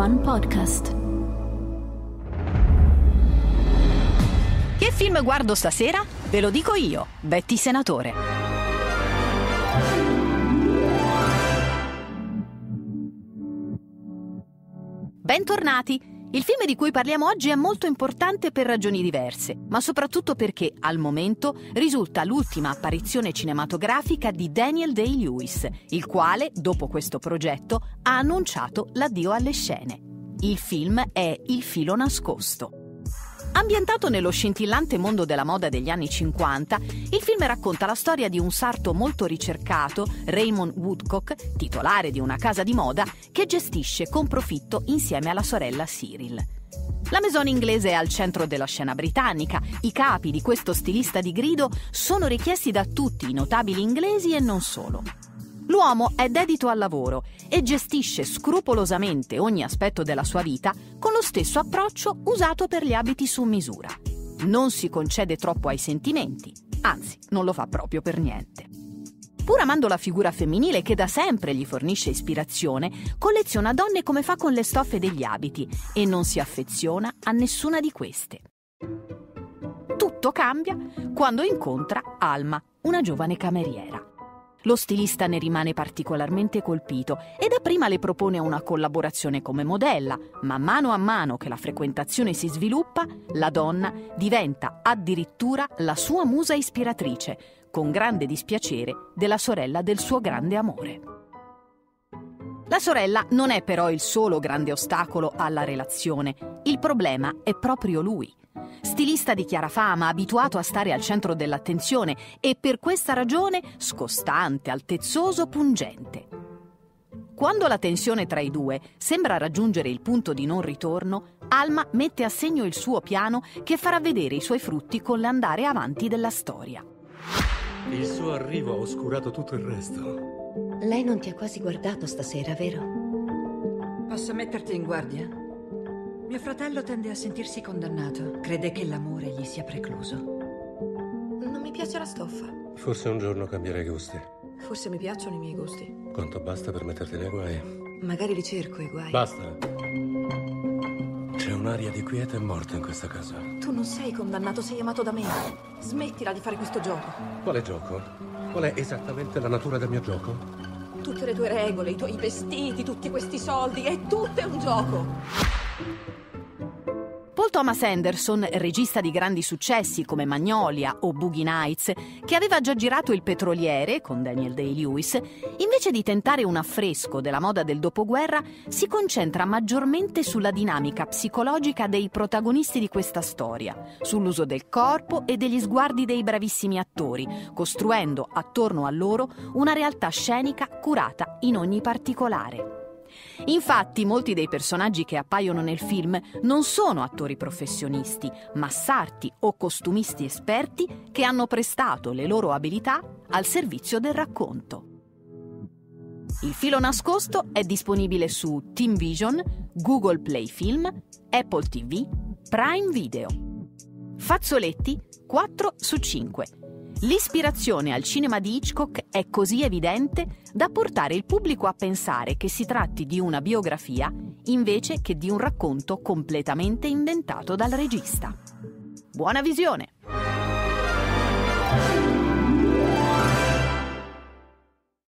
One Podcast. Che film guardo stasera? Ve lo dico io, Betty Senatore. Bentornati! Il film di cui parliamo oggi è molto importante per ragioni diverse, ma soprattutto perché, al momento, risulta l'ultima apparizione cinematografica di Daniel Day-Lewis, il quale, dopo questo progetto, ha annunciato l'addio alle scene. Il film è Il filo nascosto. Ambientato nello scintillante mondo della moda degli anni 50, il film racconta la storia di un sarto molto ricercato, Raymond Woodcock, titolare di una casa di moda, che gestisce con profitto insieme alla sorella Cyril. La maison inglese è al centro della scena britannica. I capi di questo stilista di grido sono richiesti da tutti i notabili inglesi e non solo. L'uomo è dedito al lavoro e gestisce scrupolosamente ogni aspetto della sua vita con lo stesso approccio usato per gli abiti su misura. Non si concede troppo ai sentimenti, anzi, non lo fa proprio per niente. Pur amando la figura femminile che da sempre gli fornisce ispirazione, colleziona donne come fa con le stoffe degli abiti e non si affeziona a nessuna di queste. Tutto cambia quando incontra Alma, una giovane cameriera. Lo stilista ne rimane particolarmente colpito e dapprima le propone una collaborazione come modella, ma mano a mano che la frequentazione si sviluppa, la donna diventa addirittura la sua musa ispiratrice, con grande dispiacere della sorella del suo grande amore. La sorella non è però il solo grande ostacolo alla relazione, il problema è proprio lui. Stilista di chiara fama, abituato a stare al centro dell'attenzione e per questa ragione scostante, altezzoso, pungente. Quando la tensione tra i due sembra raggiungere il punto di non ritorno, Alma mette a segno il suo piano che farà vedere i suoi frutti con l'andare avanti della storia. Il suo arrivo ha oscurato tutto il resto. Lei non ti ha quasi guardato stasera, vero? Posso metterti in guardia? Mio fratello tende a sentirsi condannato. Crede che l'amore gli sia precluso. Non mi piace la stoffa. Forse un giorno cambierai gusti. Forse mi piacciono i miei gusti. Quanto basta per metterti nei guai? Magari li cerco i guai. Basta. C'è un'aria di quiete e morte in questa casa. Tu non sei condannato, sei amato da me. Smettila di fare questo gioco. Quale gioco? Qual è esattamente la natura del mio gioco? Tutte le tue regole, i tuoi vestiti, tutti questi soldi, è tutto è un gioco. Paul Thomas Anderson, regista di grandi successi come Magnolia o Boogie Nights, che aveva già girato Il Petroliere con Daniel Day-Lewis, invece di tentare un affresco della moda del dopoguerra, si concentra maggiormente sulla dinamica psicologica dei protagonisti di questa storia, sull'uso del corpo e degli sguardi dei bravissimi attori, costruendo attorno a loro una realtà scenica curata in ogni particolare. Infatti, molti dei personaggi che appaiono nel film non sono attori professionisti, ma sarti o costumisti esperti che hanno prestato le loro abilità al servizio del racconto. Il filo nascosto è disponibile su Team Vision, Google Play Film, Apple TV, Prime Video. Fazzoletti 4 su 5 L'ispirazione al cinema di Hitchcock è così evidente da portare il pubblico a pensare che si tratti di una biografia invece che di un racconto completamente inventato dal regista. Buona visione!